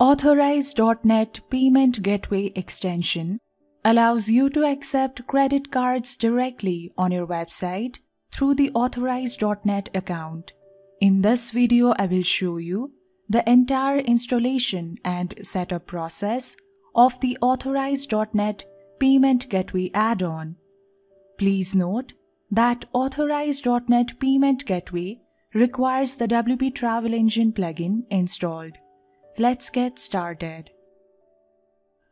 Authorize.net Payment Gateway extension allows you to accept credit cards directly on your website through the Authorize.net account. In this video, I will show you the entire installation and setup process of the Authorize.net Payment Gateway add-on. Please note that Authorize.net Payment Gateway requires the WP Travel Engine plugin installed. Let's get started.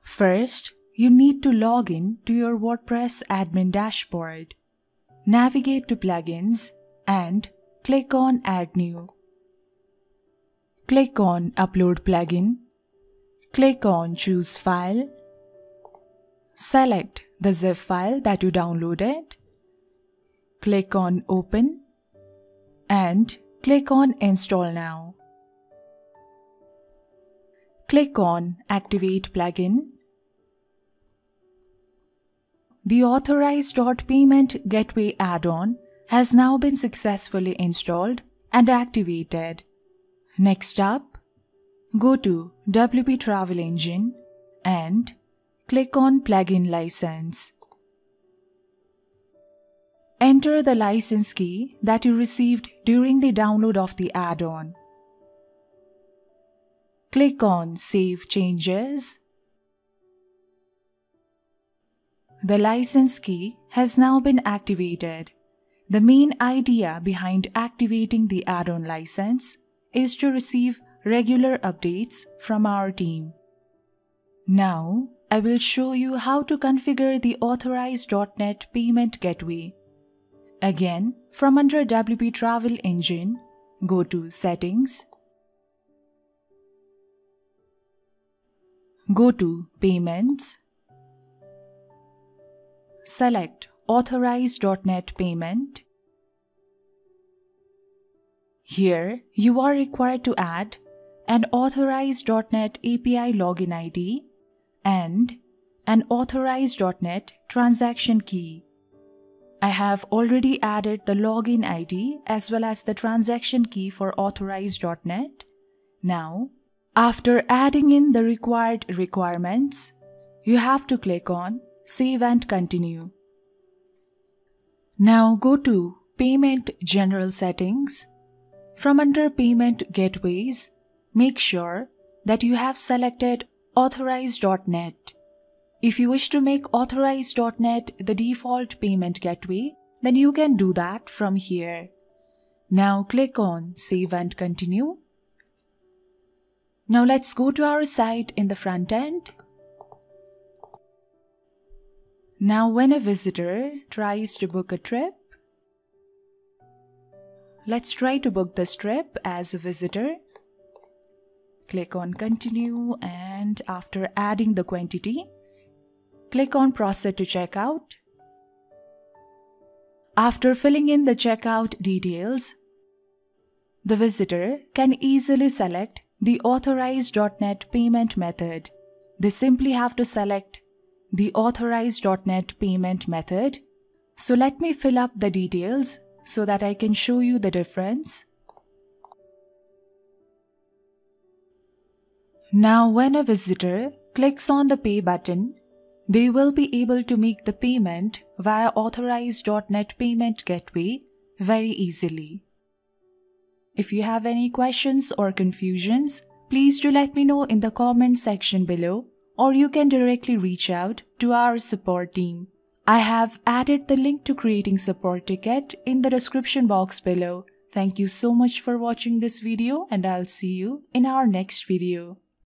First, you need to log in to your WordPress admin dashboard. Navigate to Plugins and click on Add New. Click on Upload Plugin. Click on Choose File. Select the zip file that you downloaded. Click on Open and click on Install Now. Click on Activate Plugin. The Authorize.Payment Gateway add-on has now been successfully installed and activated. Next up, go to WP Travel Engine and click on Plugin License. Enter the license key that you received during the download of the add-on. Click on Save Changes. The license key has now been activated. The main idea behind activating the add-on license is to receive regular updates from our team. Now, I will show you how to configure the Authorize.net payment gateway. Again, from under WP Travel Engine, go to Settings, go to Payments, select Authorize.net Payment. Here, you are required to add an Authorize.net API login ID and an Authorize.net transaction key. I have already added the login ID as well as the transaction key for authorize.net. Now, after adding in the required requirements, you have to click on Save and Continue. Now go to Payment General Settings. From under Payment Gateways, make sure that you have selected Authorize.net. If you wish to make Authorize.net the default payment gateway, then you can do that from here. Now click on Save and Continue. Now let's go to our site in the front end. Now when a visitor tries to book a trip, let's try to book this trip as a visitor. Click on Continue and after adding the quantity, click on Proceed to Checkout. After filling in the checkout details, the visitor can easily select the Authorize.net payment method. They simply have to select the Authorize.net payment method. So let me fill up the details so that I can show you the difference. Now when a visitor clicks on the pay button, they will be able to make the payment via Authorize.net payment gateway very easily. If you have any questions or confusions, please do let me know in the comment section below or you can directly reach out to our support team. I have added the link to creating support ticket in the description box below. Thank you so much for watching this video and I'll see you in our next video.